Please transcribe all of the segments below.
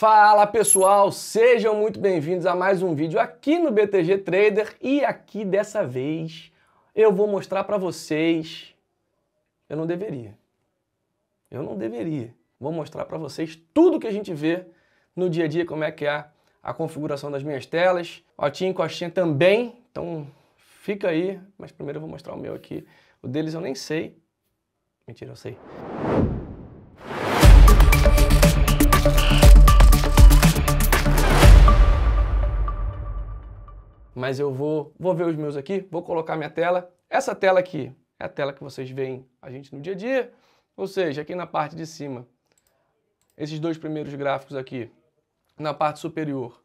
Fala pessoal, sejam muito bem-vindos a mais um vídeo aqui no BTG Trader e aqui dessa vez eu vou mostrar para vocês. Eu não deveria. Eu não deveria. Vou mostrar para vocês tudo que a gente vê no dia a dia, como é que é a configuração das minhas telas. Otinho e Coxinha também, então fica aí. Mas primeiro eu vou mostrar o meu aqui. O deles eu nem sei. Mentira, eu sei. Mas eu vou, vou ver os meus aqui, vou colocar minha tela. Essa tela aqui é a tela que vocês veem a gente no dia a dia, ou seja, aqui na parte de cima, esses dois primeiros gráficos aqui, na parte superior,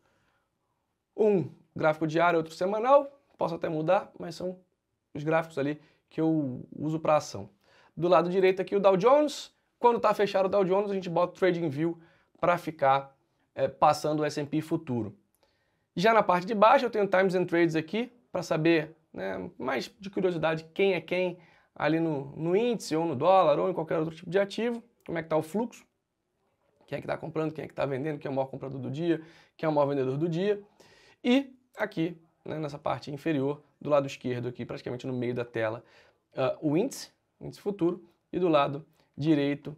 um gráfico diário, outro semanal, posso até mudar, mas são os gráficos ali que eu uso para ação. Do lado direito aqui o Dow Jones, quando está fechado o Dow Jones a gente bota o Trading View para ficar é, passando o S&P futuro. Já na parte de baixo eu tenho Times and Trades aqui para saber, né, mais de curiosidade, quem é quem ali no, no índice ou no dólar ou em qualquer outro tipo de ativo, como é que está o fluxo, quem é que está comprando, quem é que está vendendo, quem é o maior comprador do dia, quem é o maior vendedor do dia. E aqui, né, nessa parte inferior, do lado esquerdo aqui, praticamente no meio da tela, uh, o índice, índice futuro, e do lado direito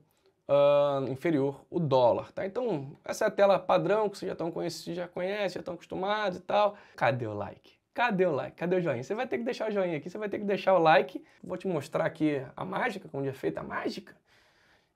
uh, inferior o dólar, tá? Então, essa é a tela padrão que vocês já estão conhecidos, já conhecem, já estão acostumados e tal. Cadê o like? Cadê o like? Cadê o joinha? Você vai ter que deixar o joinha aqui, você vai ter que deixar o like. Vou te mostrar aqui a mágica, como é feita a mágica.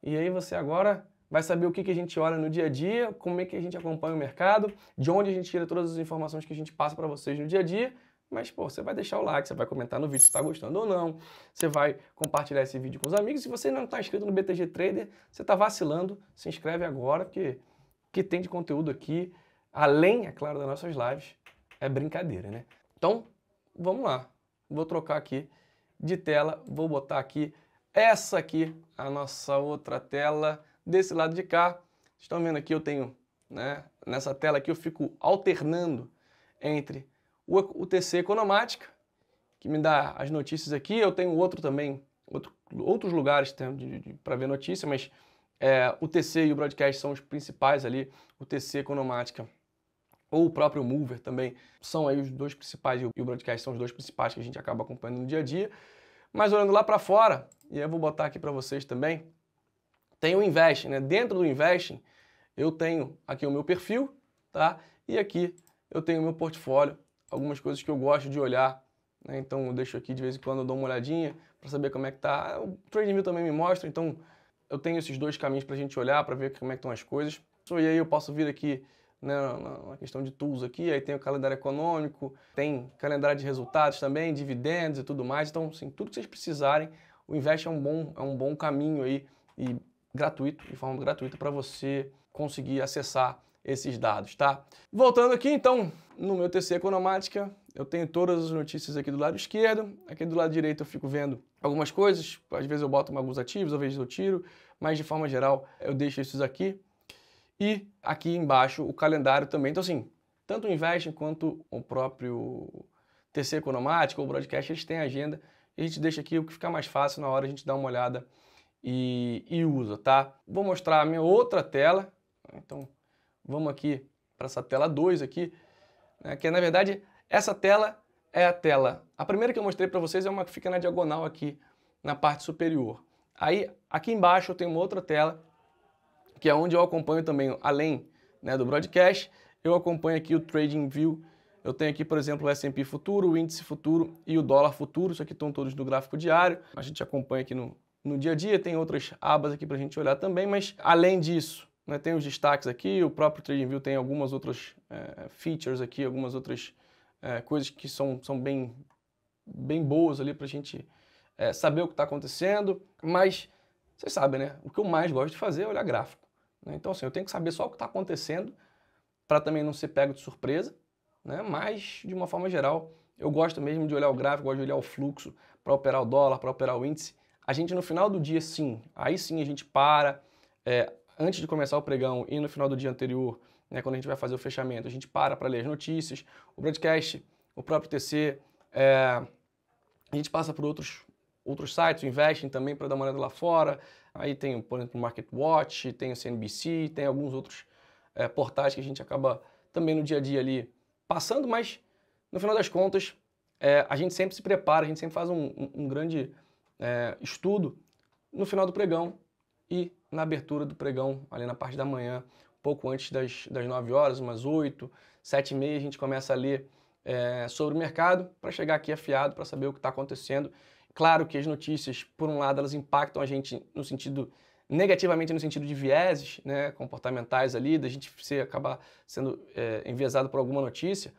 E aí você agora vai saber o que, que a gente olha no dia a dia, como é que a gente acompanha o mercado, de onde a gente tira todas as informações que a gente passa para vocês no dia a dia mas, pô, você vai deixar o like, você vai comentar no vídeo se está gostando ou não, você vai compartilhar esse vídeo com os amigos. Se você não está inscrito no BTG Trader, você está vacilando, se inscreve agora, porque o que tem de conteúdo aqui, além, é claro, das nossas lives, é brincadeira, né? Então, vamos lá. Vou trocar aqui de tela, vou botar aqui essa aqui, a nossa outra tela, desse lado de cá. Estão vendo aqui, eu tenho, né, nessa tela aqui eu fico alternando entre UTC Economática, que me dá as notícias aqui. Eu tenho outro também, outro, outros lugares para ver notícia, mas é, o TC e o Broadcast são os principais ali. O TC Economática ou o próprio Mover também são aí os dois principais e o Broadcast são os dois principais que a gente acaba acompanhando no dia a dia. Mas olhando lá para fora, e eu vou botar aqui para vocês também, tem o Investing, né? Dentro do Investing, eu tenho aqui o meu perfil, tá? E aqui eu tenho o meu portfólio algumas coisas que eu gosto de olhar. Né? Então eu deixo aqui de vez em quando, eu dou uma olhadinha para saber como é que tá. O TradingView também me mostra, então eu tenho esses dois caminhos para a gente olhar, para ver como é que estão as coisas. E aí eu posso vir aqui né, na, questão de tools aqui, aí tem o calendário econômico, tem calendário de resultados também, dividendos e tudo mais. Então, assim, tudo que vocês precisarem, o Invest é um bom, é um bom caminho aí e gratuito, de forma gratuita, para você conseguir acessar esses dados, tá? Voltando aqui, então, no meu TC Economática, eu tenho todas as notícias aqui do lado esquerdo, aqui do lado direito eu fico vendo algumas coisas, às vezes eu boto alguns ativos, às vezes eu tiro, mas de forma geral eu deixo esses aqui. E aqui embaixo o calendário também. Então, assim, tanto o Investing quanto o próprio TC Economática ou Broadcast, eles têm agenda. A gente deixa aqui o que fica mais fácil na hora a gente dar uma olhada e, e usa, tá? Vou mostrar a minha outra tela. Então, Vamos aqui para essa tela 2 aqui, né, que na verdade, essa tela é a tela. A primeira que eu mostrei para vocês é uma que fica na diagonal aqui, na parte superior. Aí, aqui embaixo eu tenho uma outra tela, que é onde eu acompanho também, além né, do broadcast, eu acompanho aqui o Trading View. Eu tenho aqui, por exemplo, o S&P futuro, o índice futuro e o dólar futuro. Isso aqui estão todos no gráfico diário. A gente acompanha aqui no, no dia a dia. Tem outras abas aqui para a gente olhar também, mas além disso, né, tem os destaques aqui, o próprio TradingView tem algumas outras é, features aqui, algumas outras é, coisas que são, são bem, bem boas ali para a gente é, saber o que está acontecendo, mas vocês sabem, né? O que eu mais gosto de fazer é olhar gráfico. Né? Então, assim, eu tenho que saber só o que está acontecendo para também não ser pego de surpresa, né? mas, de uma forma geral, eu gosto mesmo de olhar o gráfico, gosto de olhar o fluxo para operar o dólar, para operar o índice. A gente, no final do dia, sim, aí sim a gente para, é, antes de começar o pregão e no final do dia anterior, né, quando a gente vai fazer o fechamento, a gente para para ler as notícias, o broadcast, o próprio TC, é, a gente passa por outros, outros sites, o Investing também para dar uma olhada lá fora, aí tem, por exemplo, o Market Watch, tem o CNBC, tem alguns outros é, portais que a gente acaba também no dia a dia ali passando, mas no final das contas é, a gente sempre se prepara, a gente sempre faz um, um, um grande é, estudo no final do pregão e na abertura do pregão, ali na parte da manhã, pouco antes das, das 9 horas, umas 8, 7 e meia, a gente começa a ler é, sobre o mercado para chegar aqui afiado para saber o que está acontecendo. Claro que as notícias, por um lado, elas impactam a gente no sentido negativamente no sentido de vieses né, comportamentais ali, da gente ser, acabar sendo é, enviesado por alguma notícia,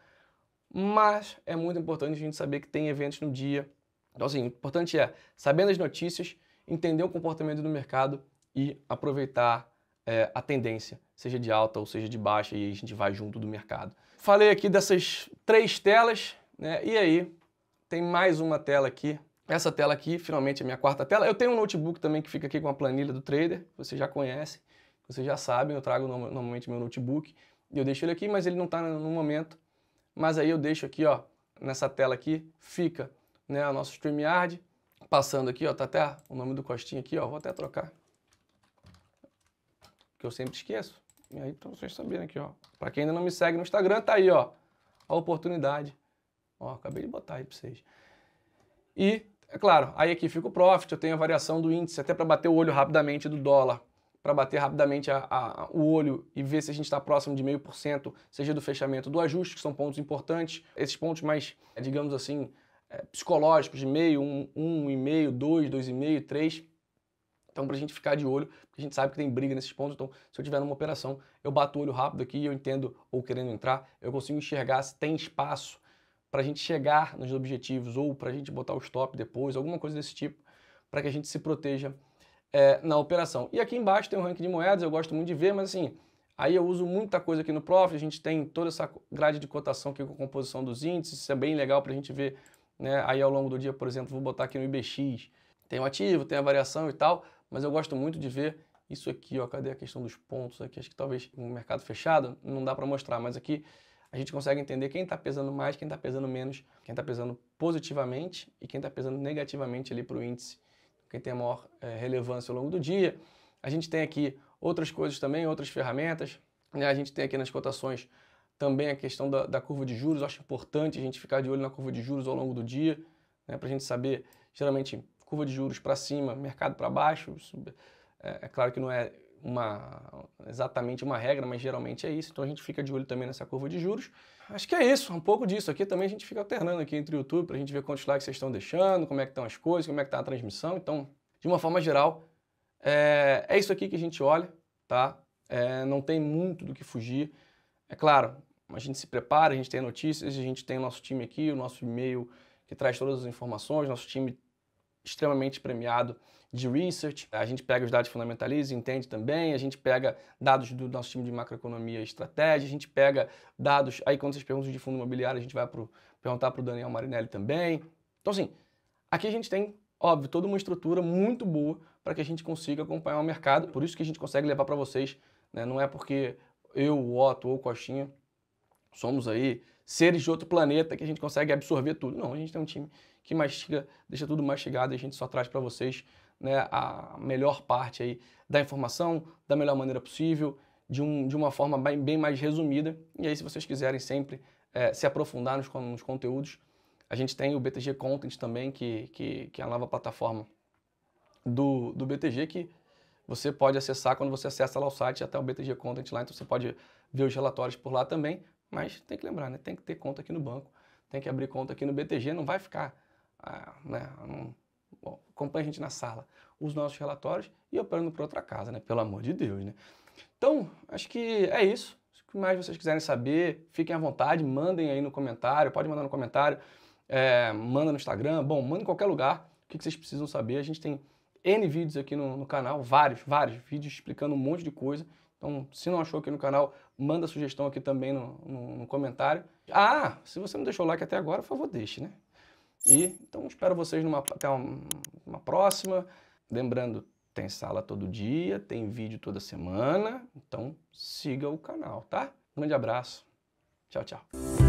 mas é muito importante a gente saber que tem eventos no dia. Então, assim, o importante é, sabendo as notícias, entender o comportamento do mercado e aproveitar é, a tendência, seja de alta ou seja de baixa, e a gente vai junto do mercado. Falei aqui dessas três telas, né? E aí tem mais uma tela aqui. Essa tela aqui, finalmente, é a minha quarta tela. Eu tenho um notebook também que fica aqui com a planilha do trader, você já conhece, vocês já sabem, eu trago normalmente meu notebook e eu deixo ele aqui, mas ele não está no momento. Mas aí eu deixo aqui, ó, nessa tela aqui, fica né, o nosso StreamYard, passando aqui, ó, tá até o nome do Costinha aqui, ó, vou até trocar. Que eu sempre esqueço. E aí, para vocês saberem aqui, ó. Para quem ainda não me segue no Instagram, tá aí, ó. A oportunidade. Ó, acabei de botar aí para vocês. E, é claro, aí aqui fica o profit, eu tenho a variação do índice, até para bater o olho rapidamente do dólar, para bater rapidamente a, a, o olho e ver se a gente está próximo de meio por cento, seja do fechamento do ajuste, que são pontos importantes. Esses pontos mais, digamos assim, é, psicológicos, de meio, um, um e meio, dois, dois e meio, três, então, para a gente ficar de olho, porque a gente sabe que tem briga nesses pontos. Então, se eu tiver numa operação, eu bato o olho rápido aqui, eu entendo ou querendo entrar, eu consigo enxergar se tem espaço para a gente chegar nos objetivos ou para a gente botar o stop depois, alguma coisa desse tipo, para que a gente se proteja é, na operação. E aqui embaixo tem o ranking de moedas, eu gosto muito de ver, mas assim, aí eu uso muita coisa aqui no Profit, a gente tem toda essa grade de cotação aqui com a composição dos índices, isso é bem legal para a gente ver, né? Aí ao longo do dia, por exemplo, vou botar aqui no IBX, tem o ativo, tem a variação e tal, mas eu gosto muito de ver isso aqui, ó, cadê a questão dos pontos aqui? Acho que talvez no mercado fechado não dá para mostrar, mas aqui a gente consegue entender quem está pesando mais, quem está pesando menos, quem está pesando positivamente e quem está pesando negativamente ali para o índice, quem tem a maior é, relevância ao longo do dia. A gente tem aqui outras coisas também, outras ferramentas. Né? A gente tem aqui nas cotações também a questão da, da curva de juros. Eu acho importante a gente ficar de olho na curva de juros ao longo do dia, né? para a gente saber, geralmente, curva de juros para cima, mercado para baixo. É, é, claro que não é uma, exatamente uma regra, mas geralmente é isso. Então a gente fica de olho também nessa curva de juros. Acho que é isso, um pouco disso. Aqui também a gente fica alternando aqui entre o YouTube para a gente ver quantos likes vocês estão deixando, como é que estão as coisas, como é que está a transmissão. Então, de uma forma geral, é, é isso aqui que a gente olha, tá? É, não tem muito do que fugir. É claro, a gente se prepara, a gente tem notícias, a gente tem o nosso time aqui, o nosso e-mail que traz todas as informações, nosso time extremamente premiado de research. A gente pega os dados fundamentalistas, entende também, a gente pega dados do nosso time de macroeconomia e estratégia, a gente pega dados, aí quando vocês perguntam de fundo imobiliário, a gente vai pro, perguntar para o Daniel Marinelli também. Então assim, aqui a gente tem, óbvio, toda uma estrutura muito boa para que a gente consiga acompanhar o mercado, por isso que a gente consegue levar para vocês, né? não é porque eu, o Otto ou o Coxinha somos aí seres de outro planeta que a gente consegue absorver tudo. Não, a gente tem um time que mastiga, deixa tudo mastigado e a gente só traz para vocês né, a melhor parte aí da informação, da melhor maneira possível, de, um, de uma forma bem, bem mais resumida. E aí, se vocês quiserem sempre é, se aprofundar nos, nos, conteúdos, a gente tem o BTG Content também, que, que, que é a nova plataforma do, do BTG, que você pode acessar quando você acessa lá o site, até o BTG Content lá, então você pode ver os relatórios por lá também. Mas tem que lembrar, né? Tem que ter conta aqui no banco, tem que abrir conta aqui no BTG, não vai ficar, ah, né? Bom, acompanha a gente na sala, os nossos relatórios e operando para outra casa, né? Pelo amor de Deus, né? Então, acho que é isso. O que mais vocês quiserem saber, fiquem à vontade, mandem aí no comentário, pode mandar no comentário, é, manda no Instagram, bom, manda em qualquer lugar o que vocês precisam saber. A gente tem N vídeos aqui no, no canal, vários, vários vídeos explicando um monte de coisa. Então, se não achou aqui no canal, manda sugestão aqui também no, no, no, comentário. Ah, se você não deixou o like até agora, por favor, deixe, né? E então espero vocês numa, até uma, uma próxima. Lembrando, tem sala todo dia, tem vídeo toda semana, então siga o canal, tá? Um grande abraço. Tchau, tchau.